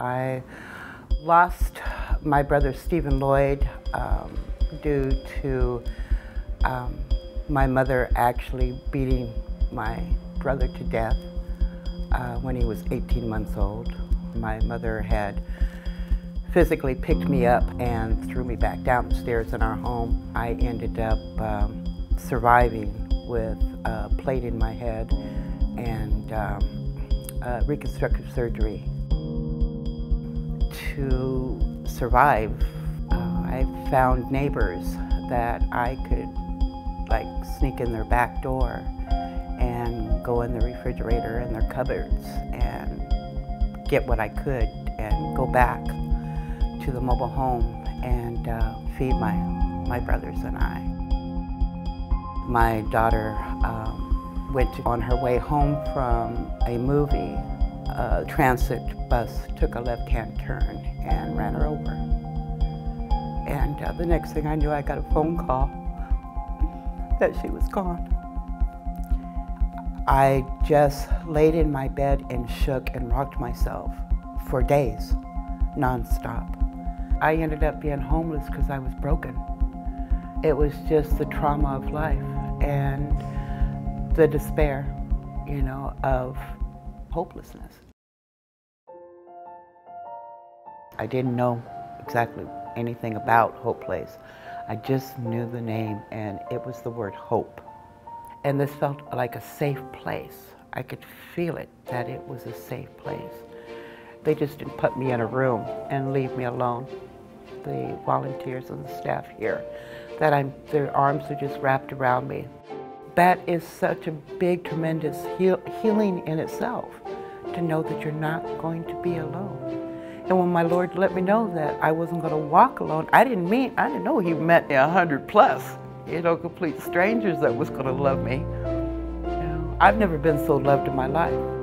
I lost my brother Stephen Lloyd um, due to um, my mother actually beating my brother to death uh, when he was 18 months old. My mother had physically picked me up and threw me back downstairs in our home. I ended up um, surviving with a plate in my head and um, reconstructive surgery. To survive, uh, I found neighbors that I could like sneak in their back door and go in the refrigerator and their cupboards and get what I could and go back to the mobile home and uh, feed my, my brothers and I. My daughter um, went to, on her way home from a movie. A transit bus took a left-hand turn and ran her over. And uh, the next thing I knew, I got a phone call that she was gone. I just laid in my bed and shook and rocked myself for days, nonstop. I ended up being homeless because I was broken. It was just the trauma of life and the despair, you know, of hopelessness. I didn't know exactly anything about Hope Place. I just knew the name and it was the word hope. And this felt like a safe place. I could feel it, that it was a safe place. They just didn't put me in a room and leave me alone. The volunteers and the staff here, that I'm, their arms are just wrapped around me. That is such a big, tremendous heal, healing in itself, to know that you're not going to be alone. And when my Lord let me know that I wasn't going to walk alone, I didn't mean, I didn't know He meant me a hundred plus, you know, complete strangers that was going to love me. You know, I've never been so loved in my life.